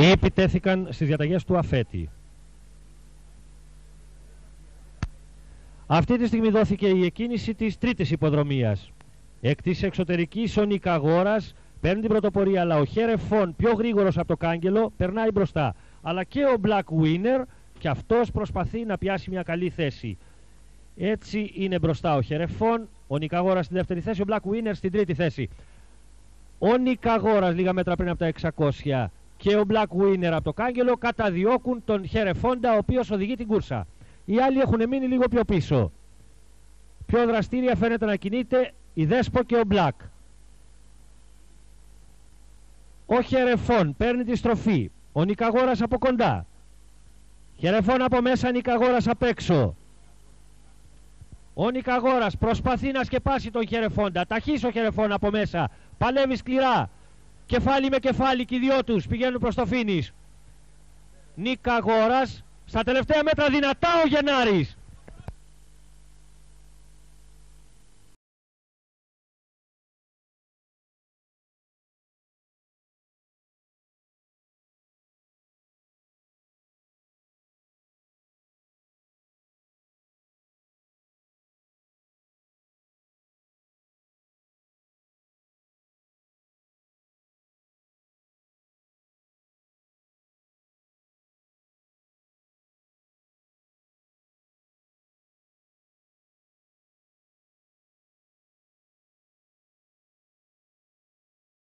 ή επιτέθηκαν στις διαταγές του Αφέτη. Αυτή τη στιγμή δόθηκε η εκκίνηση της τρίτης υποδρομίας. Εκ της εξωτερικής ο Νικαγόρας παίρνει την πρωτοπορία, αλλά ο Χέρεφον πιο γρήγορος από το κάγκελο περνάει μπροστά. Αλλά και ο Black Winner και αυτός προσπαθεί να πιάσει μια καλή θέση. Έτσι είναι μπροστά ο Χερεφόν, ο Νικαγόρας στη δεύτερη θέση, ο Black Winner στην τρίτη θέση. Ο Νικαγόρας λίγα μέτρα πριν από τα 600 και ο Black Winner από το κάγκελο καταδιώκουν τον Χερεφόντα ο οποίος οδηγεί την κούρσα. Οι άλλοι έχουν μείνει λίγο πιο πίσω. Πιο δραστήρια φαίνεται να κινείται η Δέσπο και ο Μπλακ. Ο Χερεφών παίρνει τη στροφή. Ο Νικαγόρας από κοντά. Χερεφών από μέσα, Νικαγόρας απ' έξω. Ο Νικαγόρας προσπαθεί να σκεπάσει τον Χερεφόντα. Ταχύς ο Χερεφών από μέσα. Παλεύει σκληρά. Κεφάλι με κεφάλι και οι δυο τους πηγαίνουν προς το φίνις. Νικαγόρας στα τελευταία μέτρα δυνατά ο Γενάρης.